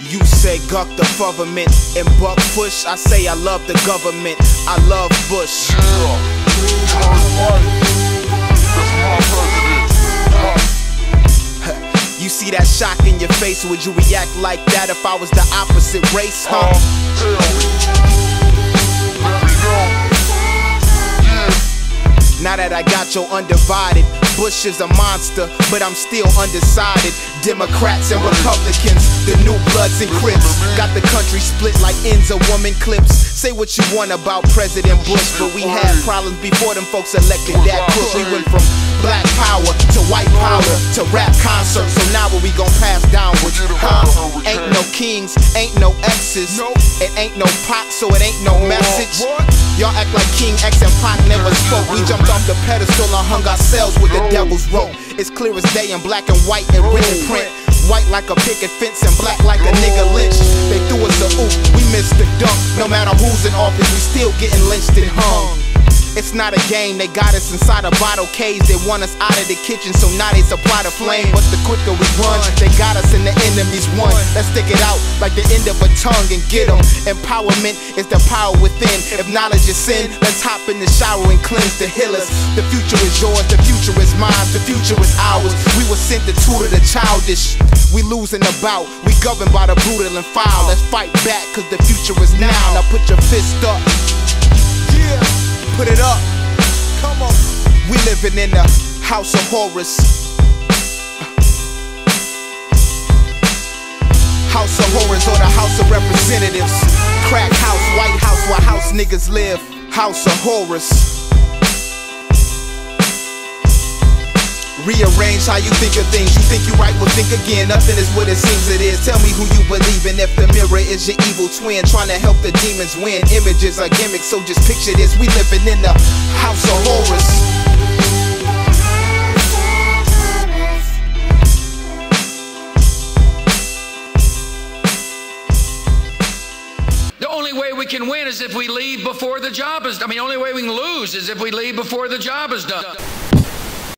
You say guck the government and buck Bush. I say I love the government. I love Bush. You see that shock in your face, would you react like that if I was the opposite race, huh? Now that I got your undivided, Bush is a monster, but I'm still undecided. Democrats and Republicans, the new bloods and Crips, got the country split like ends of woman clips. Say what you want about President Bush, but we had problems before them folks elected that Bush. We went from black power to white power to rap concerts. So now what we gon' pass downwards? Huh? Ain't no kings, ain't no exes, it ain't no pop, so it ain't no message. Y'all act like King X and Pac never spoke. We jumped off the pedestal and hung ourselves with the devil's rope. It's clear as day in black and white and written print. White like a picket fence and black like a nigga lynch. They threw us a oop, we missed the dunk. No matter who's in office, we still getting lynched and hung. It's not a game, they got us inside a bottle cage. They want us out of the kitchen, so now they supply the flame. But the quicker we run, they got us and the enemy's won. Let's stick it out like the end of a tongue and get them. Empowerment is the power within. If knowledge is sin, let's hop in the shower and cleanse the healers. The future is yours, the future is mine, the future is ours. We were sent to tutor the childish. We losing the bout, we governed by the brutal and foul. Let's fight back, cause the future is now. Now put your fist up. Yeah put it up. Come on. We living in the house of horrors. House of horrors or the house of representatives. Crack house, white house where house niggas live. House of horrors. Rearrange how you think of things. You think you're right, well think again. Nothing is what it seems it is. Tell me who you believe in. If the mirror is your evil twin, trying to help the demons win. Images are gimmicks, so just picture this. We living in the house of horrors. The only way we can win is if we leave before the job is. Done. I mean, the only way we can lose is if we leave before the job is done.